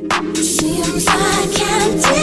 Seems I can't do.